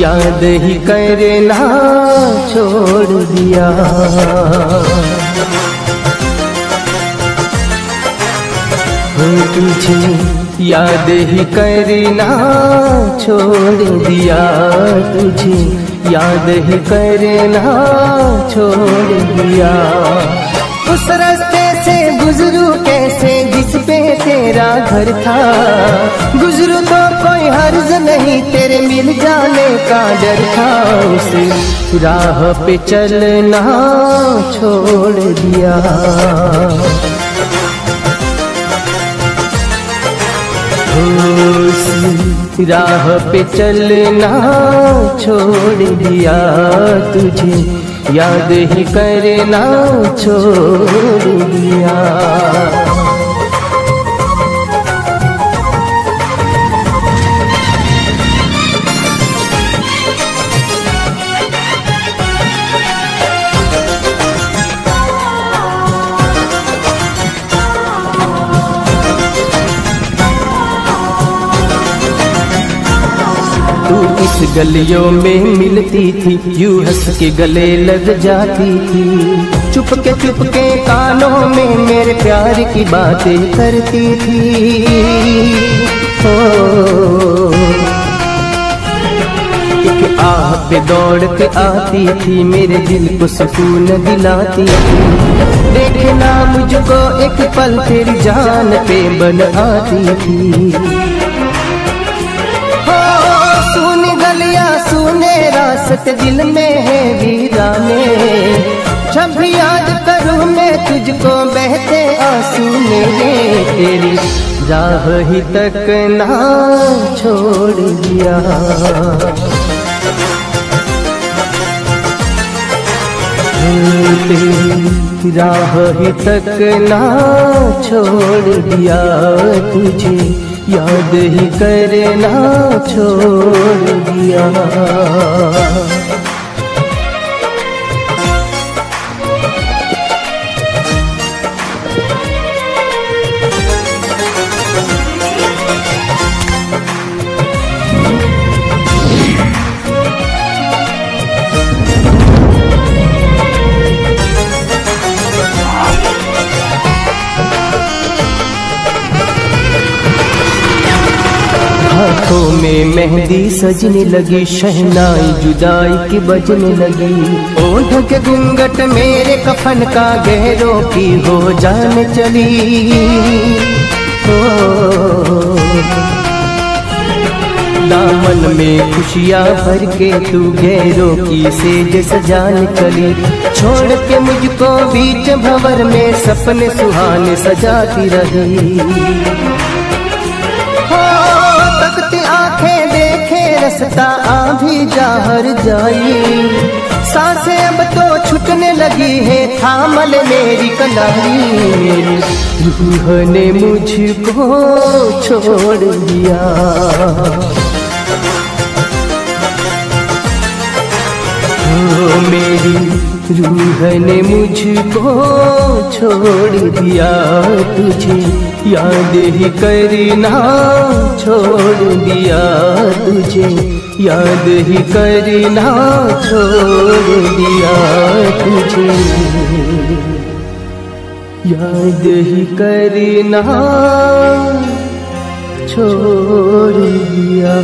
याद ही करना छोड़ दिया। तुझे याद ही करना छोड़ दिया। तुझे याद ही करना छोड़ दिया। उस रास्ते से गुजरू कैसे, जिस पे तेरा घर था? गुजरू तो कोई हर्ज नहीं तेरे मिल जाने का डर था उस। राह पे चलना छोड़ दिया। राह पे चलना छोड़ दिया तुझे। याद ही करना छोड़ दिया। तू इस गलियों में मिलती थी यू हंस के गले लग जाती थी। चुपके चुपके कानों में मेरे प्यार की बातें करती थी। ओ, एक आह पे दौड़ के आती थी मेरे दिल को सुकून दिलाती थी। देखना मुझको एक पल तेरी जान पे बन आती थी। रासत दिल में है वीराने। जब भी याद करूँ मैं तुझको बहते आँसू मेरे तेरी राह ही तक ना छोड़ दिया। राह ही तक ना छोड़ दिया तुझे। याद ही करना छोड़ दिया। मेहंदी सजने लगी शहनाई जुदाई की बजने लगी। ओढ़ के घूंघट मेरे कफन का गहरों की हो जान चली। ओ, दामन में खुशियाँ भर के तू गैरों की सेज सजान चली। छोड़ के मुझको बीच भंवर में सपने सुहाने सजाती रही। रसता आभी जाहर जाई। साँसें अब तो छुटने लगी है, थामल मेरी कलाई मेरी रूह ने मुझको छोड़ दिया। मेरी रूह ने मुझको छोड़ दिया, तुझे याद ही करना छोड़ दिया। तुझे याद ही करना छोड़ दिया तुझे। याद ही करना छोड़ दिया।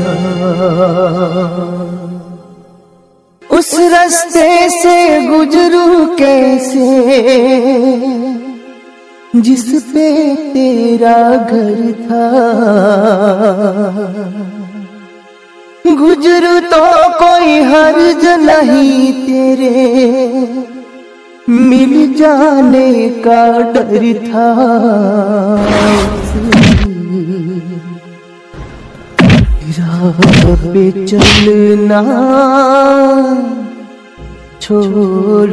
उस रास्ते से गुजरू कैसे? जिस पे तेरा घर था। गुजरू तो कोई हर्ज नहीं तेरे। मिल जाने का डर था। पे चलना छोड़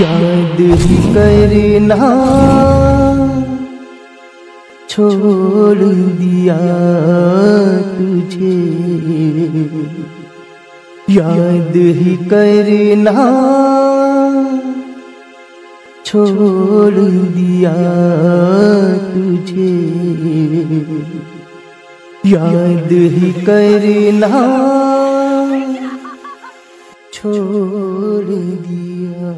याद करना छोड़ दिया तुझे। याद ही करना। छोड़ दिया तुझे। याद ही करना। छोड़ दिया।